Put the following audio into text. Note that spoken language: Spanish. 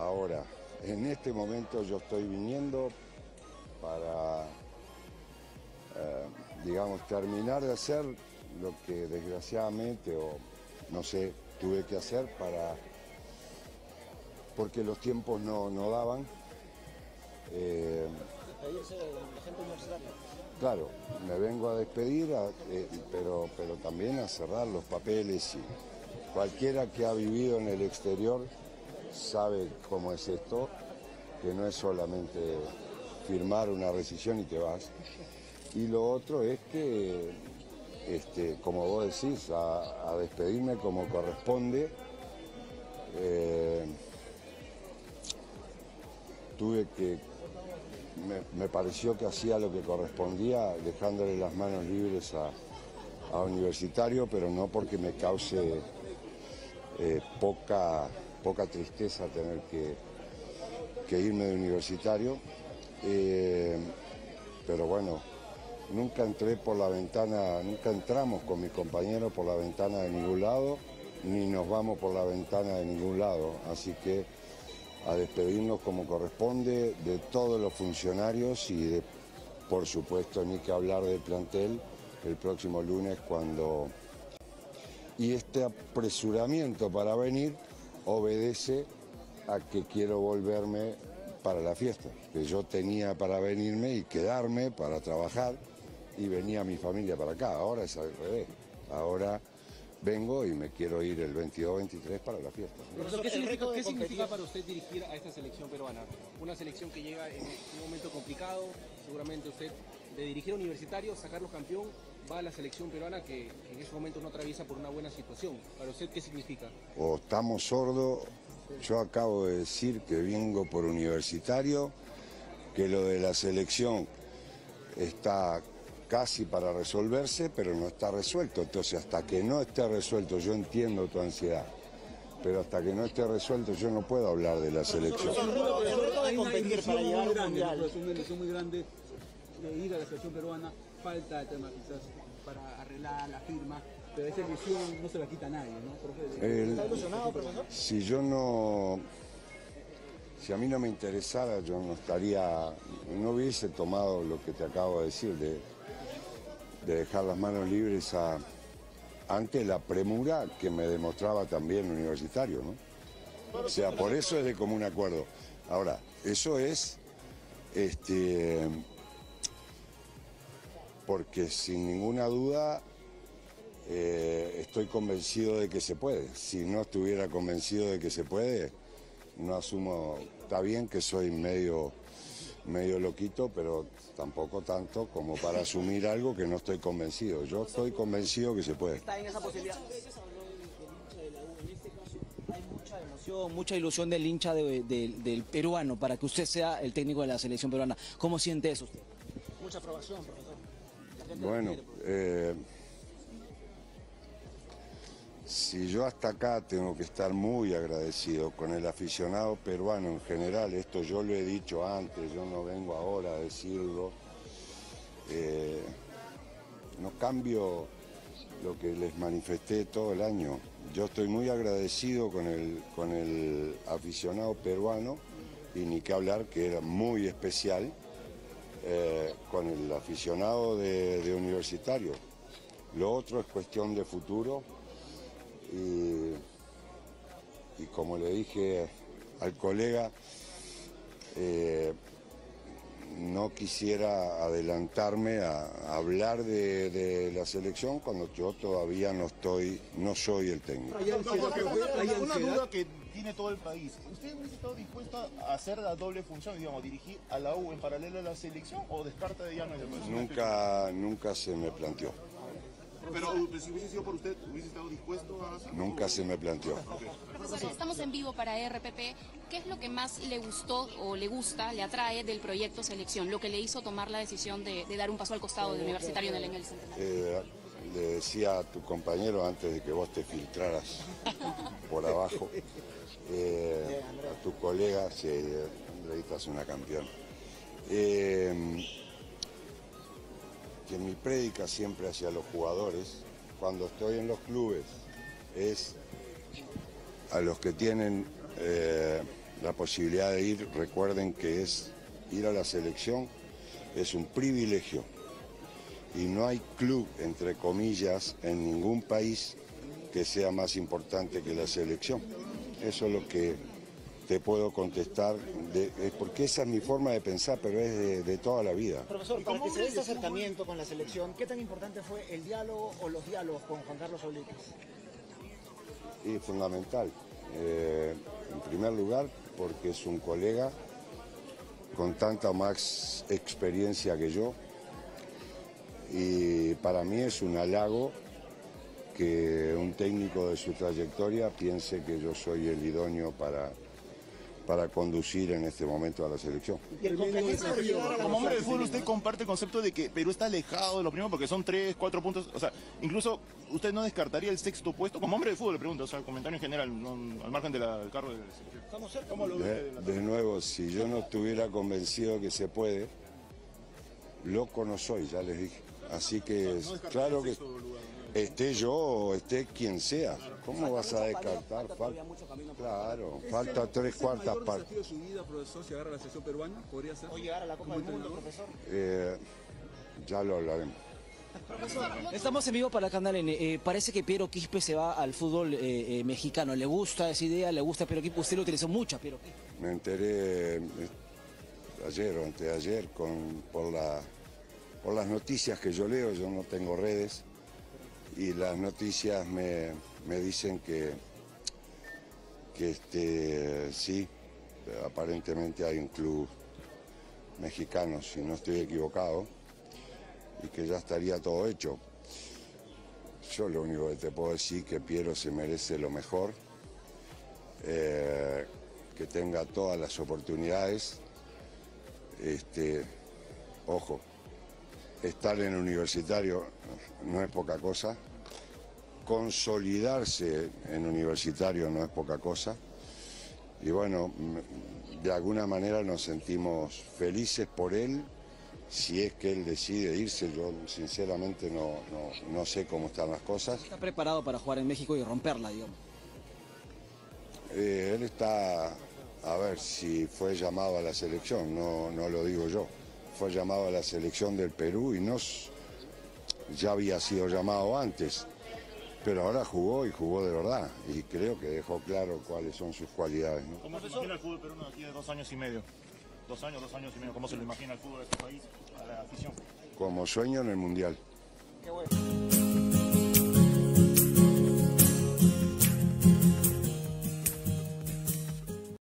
Ahora, en este momento yo estoy viniendo para, eh, digamos, terminar de hacer lo que desgraciadamente, o no sé, tuve que hacer para, porque los tiempos no, no daban. Eh, Claro, me vengo a despedir, eh, pero, pero también a cerrar los papeles y cualquiera que ha vivido en el exterior sabe cómo es esto, que no es solamente firmar una rescisión y te vas. Y lo otro es que, este, como vos decís, a, despedirme como corresponde. Eh, tuve que me, me pareció que hacía lo que correspondía, dejándole las manos libres a, a Universitario, pero no porque me cause eh, poca, poca tristeza tener que, que irme de Universitario. Eh, pero bueno, nunca entré por la ventana, nunca entramos con mis compañeros por la ventana de ningún lado, ni nos vamos por la ventana de ningún lado. Así que a despedirnos como corresponde de todos los funcionarios y por supuesto, ni que hablar del plantel el próximo lunes cuando... Y este apresuramiento para venir obedece a que quiero volverme para la fiesta, que yo tenía para venirme y quedarme para trabajar y venía mi familia para acá. Ahora es al revés. Ahora vengo y me quiero ir el 22-23 para la fiesta. ¿qué significa, qué para usted dirigir a esta selección peruana? Una selección que llega en un momento complicado, seguramente usted de dirigir a universitario, sacarlo campeón, va a la selección peruana que, que en ese momento no atraviesa por una buena situación. Para usted, ¿qué significa? o estamos sordos. Yo acabo de decir que vengo por universitario, que lo de la selección está casi para resolverse, pero no está resuelto. Entonces, hasta que no esté resuelto, yo entiendo tu ansiedad, pero hasta que no esté resuelto, yo no puedo hablar de la selección. De Hay una competir ilusión para llegar muy al grande, mundial. ¿no? es una ilusión muy grande de ir a la selección peruana, falta el tema quizás para arreglar la firma, pero esa ilusión no se la quita a nadie, ¿no? Profe, El- ¿Está ilusionado, profesor? si yo no, si a mí no me interesara, yo no estaría, no hubiese tomado lo que te acabo de decir, de, de dejar las manos libres a, ante la premura que me demostraba también universitario, ¿no? O sea, por eso es de común acuerdo. Ahora, eso es, este, porque sin ninguna duda eh, estoy convencido de que se puede. Si no estuviera convencido de que se puede, no asumo. Está bien que soy medio, medio loquito, pero tampoco tanto como para asumir algo que no estoy convencido. Yo estoy convencido que se puede. Está en esa posibilidad. Hay mucha emoción, mucha ilusión del hincha de- de- del peruano para que usted sea el técnico de la selección peruana. ¿Cómo siente eso usted? Mucha aprobación, profesor. Bueno, eh, si yo hasta acá tengo que estar muy agradecido con el aficionado peruano en general, esto yo lo he dicho antes, yo no vengo ahora a decirlo, eh, no cambio lo que les manifesté todo el año. Yo estoy muy agradecido con el, con el aficionado peruano y ni que hablar que era muy especial eh, con el aficionado de, universitario. Lo otro es cuestión de futuro y, y como le dije al colega, eh, no quisiera adelantarme a, a hablar de, de la selección cuando yo todavía no estoy, no soy el técnico. Hay Una duda que tiene todo el país. ¿Usted hubiese estado dispuesto a hacer la doble función, digamos, dirigir a la U en paralelo a la selección o descarta de llano el personaje? Nunca, nunca se me planteó, Pero pero si hubiese sido por usted, ¿hubiese estado dispuesto a hacerlo? nunca se me planteó. Profesor, estamos en vivo para RPP. ¿Qué es lo que más le gustó o le gusta, le atrae del proyecto selección? Lo que le hizo tomar la decisión de, de dar un paso al costado de universitario en el, centenario. Eh, le decía a tu compañero antes de que vos te filtraras por abajo, eh, a tu colega, si Andreita es una campeona, eh, que mi prédica siempre hacia los jugadores, cuando estoy en los clubes, es a los que tienen eh, la posibilidad de ir, recuerden que es ir a la selección es un privilegio y no hay club, entre comillas, en ningún país que sea más importante que la selección. Eso es lo que te puedo contestar, de- porque esa es mi forma de pensar, pero es de, de toda la vida. Profesor, para que se dé este acercamiento con la selección, ¿qué tan importante fue el diálogo o los diálogos con Juan Carlos Obliques? Y fundamental. Eh, en primer lugar, porque es un colega con tanta más experiencia que yo. Y para mí es un halago que un técnico de su trayectoria piense que yo soy el idóneo para, para conducir en este momento a la selección. Y el la Como hombre de fútbol, usted comparte el concepto de que Perú está alejado de lo primero porque son tres, cuatro puntos. O sea, incluso usted no descartaría el sexto puesto. Como hombre de fútbol, le pregunto, o sea, el comentario en general, no- al margen de la- del carro de selección. Estamos cerca. ¿Cómo lo ve De, la- de nuevo, si yo no estuviera convencido que se puede, loco no soy, ya les dije. Así que es claro que esté yo o esté quien sea. ¿Cómo vas a descartar? Claro, falta tres ¿Es el cuartas partes. de su vida, profesor, llegar a la selección peruana? ¿Podría ser? O llegar a la Copa del Mundo, profesor. Eh, ya lo hablaremos. Estamos en vivo para Canal N. Eh, parece que Piero Quispe se va al fútbol eh, eh, mexicano. ¿Le gusta esa idea? ¿Le gusta Piero Quispe? Usted lo utilizó mucho Piero Quispe. Me enteré eh, ayer o anteayer con, por, la, por las noticias que yo leo, yo no tengo redes, y las noticias me, me dicen que, que este, sí, aparentemente hay un club mexicano, si no estoy equivocado, y que ya estaría todo hecho. Yo lo único que te puedo decir que Piero se merece lo mejor. eh, que tenga todas las oportunidades. Este, ojo, estar en universitario no es poca cosa, consolidarse en universitario no es poca cosa. Y bueno, de alguna manera nos sentimos felices por él, si es que él decide irse, yo sinceramente no, no- no sé cómo están las cosas. Está preparado para jugar en México y romperla, digamos. Eh, él está, a ver si fue llamado a la selección, no, no lo digo yo. Fue llamado a la selección del Perú y no s- ya había sido llamado antes, pero ahora jugó y jugó de verdad y creo que dejó claro cuáles son sus cualidades. ¿no? ¿Cómo se imagina el fútbol peruano aquí de dos años y medio? Dos años, dos años y medio. ¿Cómo se lo imagina el fútbol de este país a la afición? Como sueño en el Mundial. Qué bueno.